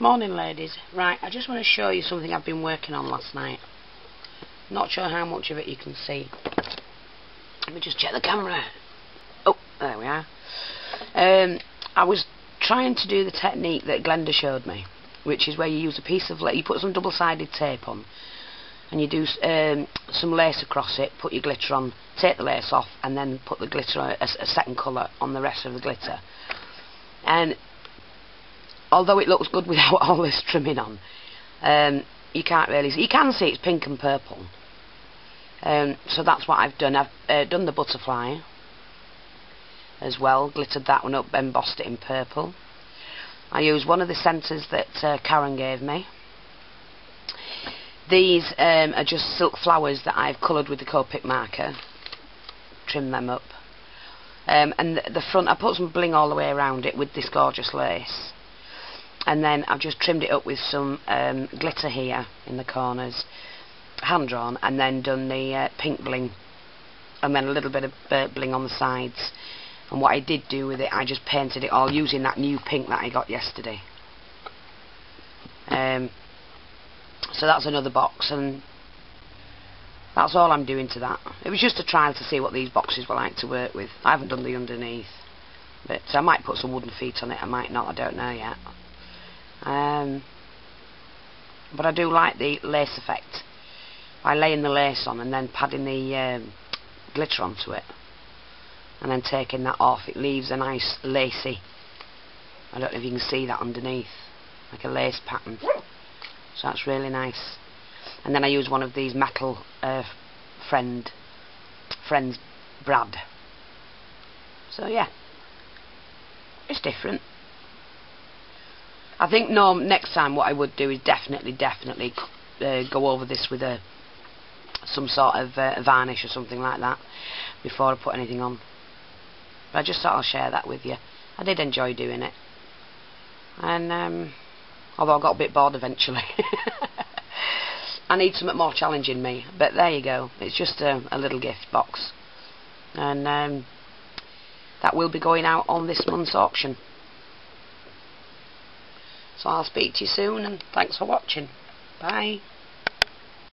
Morning ladies. Right, I just want to show you something I've been working on last night. Not sure how much of it you can see. Let me just check the camera. Oh, there we are. Um, I was trying to do the technique that Glenda showed me, which is where you use a piece of, you put some double-sided tape on, and you do um, some lace across it, put your glitter on, take the lace off, and then put the glitter, a, a second colour on the rest of the glitter. And although it looks good without all this trimming on, um, you can't really see. You can see it's pink and purple. Um, so that's what I've done. I've uh, done the butterfly as well, glittered that one up, embossed it in purple. I used one of the centres that uh, Karen gave me. These um, are just silk flowers that I've coloured with the Copic marker. Trim them up. Um, and the, the front, I put some bling all the way around it with this gorgeous lace and then I've just trimmed it up with some um, glitter here in the corners hand drawn and then done the uh, pink bling and then a little bit of uh, bling on the sides. And what I did do with it I just painted it all using that new pink that I got yesterday. Um, so that's another box and that's all I'm doing to that. It was just a trial to see what these boxes were like to work with. I haven't done the underneath but I might put some wooden feet on it I might not I don't know yet um, but I do like the lace effect. By laying the lace on and then padding the um, glitter onto it and then taking that off. It leaves a nice lacy I don't know if you can see that underneath like a lace pattern. So that's really nice. And then I use one of these metal uh, friend friends brad. So yeah it's different I think no. Next time, what I would do is definitely, definitely uh, go over this with a some sort of uh, varnish or something like that before I put anything on. But I just thought I'll share that with you. I did enjoy doing it, and um, although I got a bit bored eventually. I need something more challenging me, but there you go. It's just a, a little gift box, and um, that will be going out on this month's auction. So I'll speak to you soon and thanks for watching. Bye.